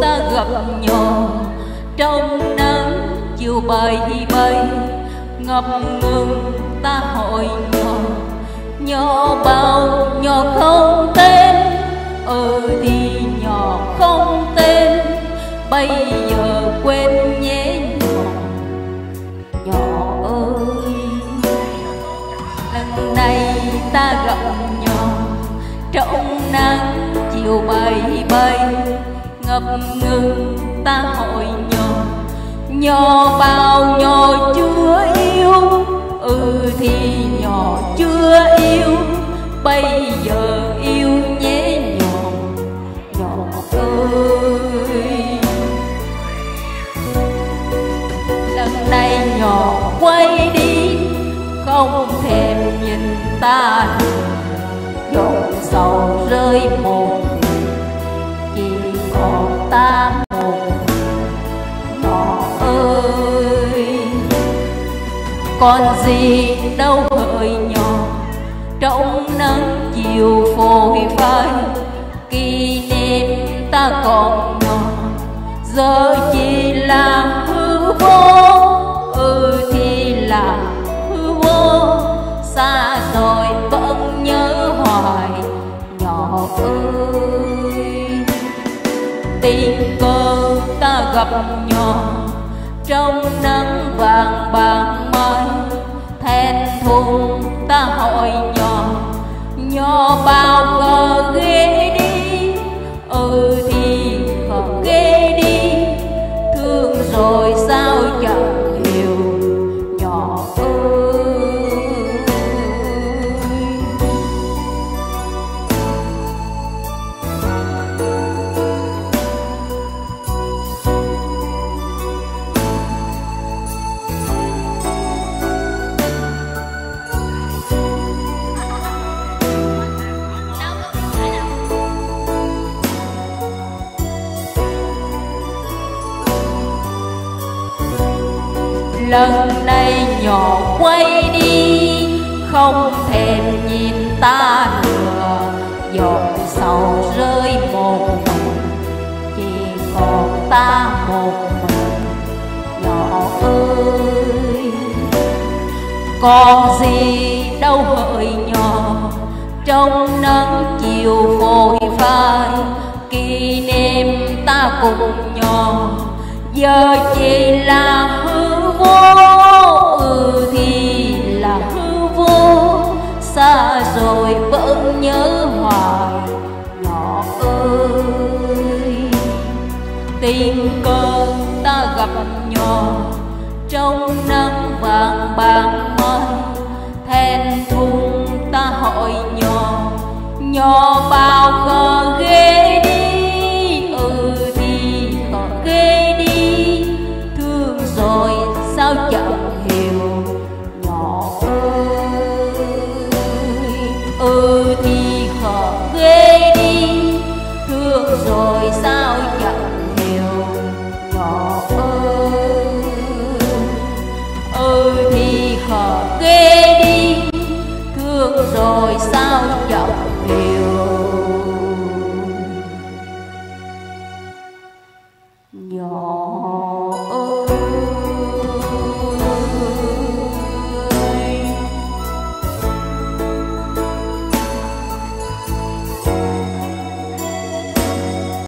ta gặp nhỏ trong nắng chiều bay bay, ngập ngừng ta hỏi nhỏ nhỏ bao nhỏ không tên ừ thì nhỏ không tên. Bây giờ quên nhé nhỏ nhỏ ơi, lần này ta gặp nhỏ trong nắng chiều bay bay ngập ngừng ta hỏi nhỏ nhỏ bao nhỏ chưa yêu ừ thì nhỏ chưa yêu. Bây giờ yêu nhé nhỏ nhỏ ơi. Lần này nhỏ quay đi, không thèm nhìn ta. Còn một ơi còn gì đâu hơi nhỏ trong nắng chiều phôi phai kỷ niệm ta còn nhỏ, giờ chỉ là hư vô. Ừ thì là hư vô, xa rồi vẫn nhớ hoài nhỏ ơi tình cờ ta gặp nhỏ. Trong nắng vàng bạc mai, thẹn thùng ta hỏi nhỏ. Nhỏ bao lần này nhỏ quay đi, không thèm nhìn ta nữa. Giọt sầu rơi một mình, chỉ còn ta một mình. Nhỏ ơi còn gì đâu hỡi nhỏ, trong nắng chiều vội vai kỷ niệm ta cùng nhỏ. Giờ chỉ là hư vô ừ thì là hư vô. Xa rồi vẫn nhớ hoài, nhỏ ơi. Tình cờ ta gặp nhỏ, trong nắng vàng bạc mai. Thèn thùng ta hỏi nhỏ nhỏ bao giờ ghê out.